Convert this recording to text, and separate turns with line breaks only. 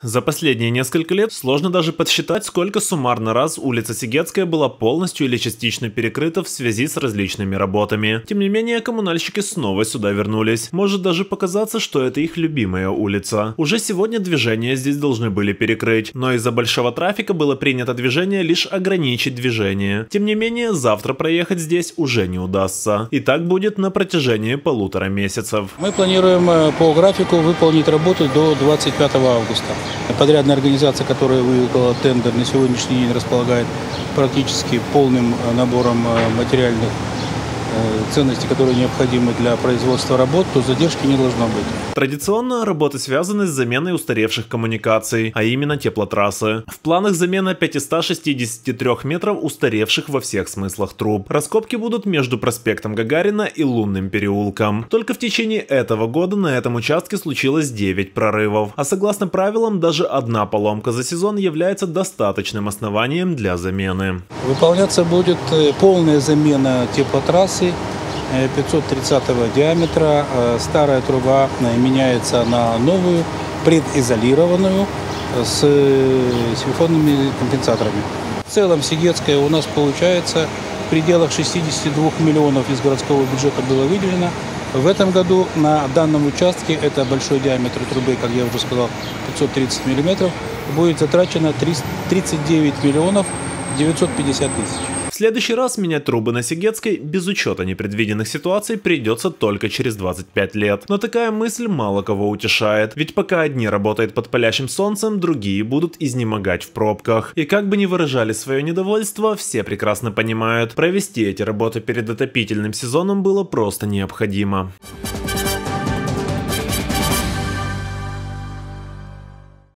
За последние несколько лет сложно даже подсчитать, сколько суммарно раз улица Сигетская была полностью или частично перекрыта в связи с различными работами. Тем не менее, коммунальщики снова сюда вернулись. Может даже показаться, что это их любимая улица. Уже сегодня движение здесь должны были перекрыть, но из-за большого трафика было принято движение лишь ограничить движение. Тем не менее, завтра проехать здесь уже не удастся. И так будет на протяжении полутора месяцев.
Мы планируем э, по графику выполнить работу до 25 августа. Подрядная организация, которая выиграла тендер, на сегодняшний день располагает практически полным э, набором э, материальных ценности, которые необходимы для производства работ, то задержки не должно быть.
Традиционно работы связаны с заменой устаревших коммуникаций, а именно теплотрассы. В планах замена 563 метров устаревших во всех смыслах труб. Раскопки будут между проспектом Гагарина и Лунным переулком. Только в течение этого года на этом участке случилось 9 прорывов. А согласно правилам, даже одна поломка за сезон является достаточным основанием для замены.
Выполняться будет э, полная замена теплотрассы 530 э, диаметра. Э, старая труба э, меняется на новую, предизолированную, с силиконными компенсаторами. В целом Сигетская у нас получается в пределах 62 миллионов из городского бюджета было выделено. В этом году на данном участке, это большой диаметр трубы, как я уже сказал, 530 миллиметров, будет затрачено 39 миллионов 950 тысяч
следующий раз менять трубы на Сигетской без учета непредвиденных ситуаций придется только через 25 лет. Но такая мысль мало кого утешает, ведь пока одни работают под палящим солнцем, другие будут изнемогать в пробках. И как бы ни выражали свое недовольство, все прекрасно понимают, провести эти работы перед отопительным сезоном было просто необходимо.